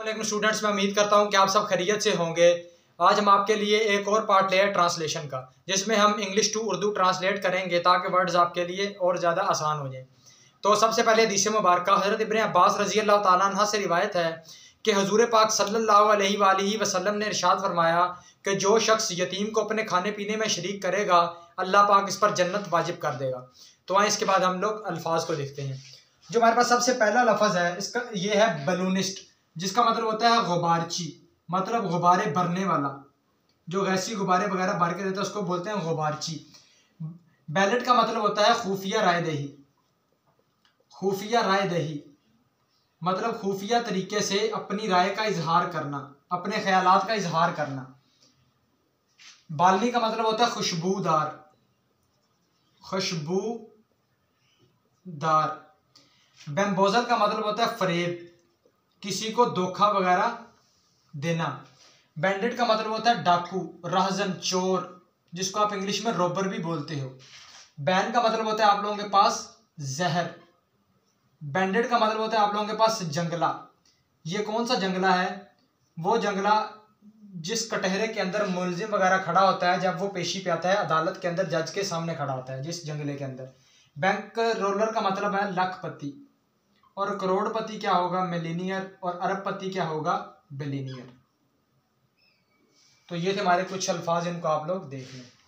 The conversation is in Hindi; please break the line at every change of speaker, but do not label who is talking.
वालेकुम स्टूडेंट्स, मैं उम्मीद करता हूँ कि आप सब खैरियत से होंगे। आज हम आपके लिए एक और पार्ट ले आए ट्रांसलेशन का, जिसमें हम इंग्लिश टू उर्दू ट्रांसलेट करेंगे ताकि वर्ड्स आपके लिए और ज़्यादा आसान हो जाए। तो सबसे पहले हदीस मुबारक हज़रत इब्न अब्बास रज़ी अल्लाह तह से रिवायत है कि हजूर पाक सल्लल्लाहु अलैहि वसल्लम ने इरशाद फरमाया कि जो शख्स यतीम को अपने खाने पीने में शरीक करेगा, अल्लाह पाक इस पर जन्नत वाजिब कर देगा। तो आए इसके बाद हम लोग अल्फाज को देखते हैं। जो हमारे पास सबसे पहला लफज है, इसका ये है बलूनिस्ट जिसका मतलब होता है गुबारची मतलब गुब्बारे भरने वाला। जो गैसी गुब्बारे वगैरह भर के देता है, उसको बोलते हैं गुबारची। बैलेट का मतलब होता है खुफिया राय दही खुफिया राय दही मतलब खुफिया तरीके से अपनी राय का इजहार करना, अपने ख्याल का इजहार करना। बालनी का मतलब होता है खुशबूदार। खुशबूदार। बेम्बोजल का मतलब होता है फरेब। किसी को धोखा वगैरह देना। बैंडेड का मतलब होता है डाकू, राहजन, चोर, जिसको आप इंग्लिश में रोबर भी बोलते हो। बैन का मतलब होता है आप लोगों के पास जहर। बैंडेड का मतलब होता है आप लोगों के पास जंगला। ये कौन सा जंगला है? वो जंगला जिस कटहरे के अंदर मुलजिम वगैरह खड़ा होता है, जब वो पेशी पे आता है, अदालत के अंदर, जज के सामने खड़ा होता है, जिस जंगले के अंदर। बैंक रोलर का मतलब है लखपति। और करोड़पति क्या होगा? मिलीनियर। और अरबपति क्या होगा? बिलीनियर। तो ये थे हमारे कुछ अल्फाज, इनको आप लोग देख लें।